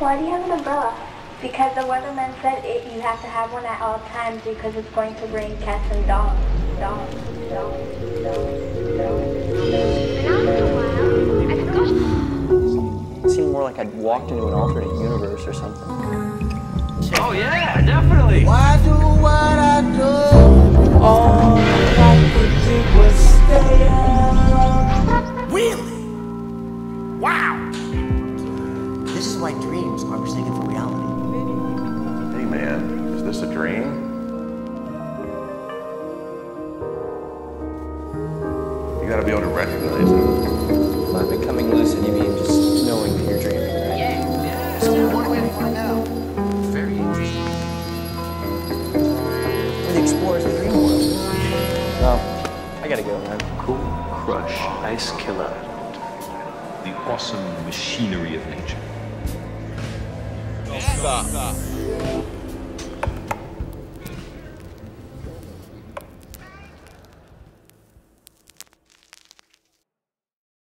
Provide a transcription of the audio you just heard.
Why do you have an umbrella? Because the weatherman said it, you have to have one at all times because it's going to rain cats and dogs. Dogs, dogs, dogs, dogs. And after a while, I forgot. It seemed more like I'd walked into an alternate universe or something. Oh yeah, definitely. Why do what I This is why dreams are mistaken for reality. Hey man, is this a dream? You gotta be able to recognize it. By becoming lucid, you mean just knowing that you're dreaming, right? yeah So one way to find out. Very interesting. We're the the dream world. Well, I gotta go, man. Cool Crush Ice Killer. The awesome machinery of nature. Stop.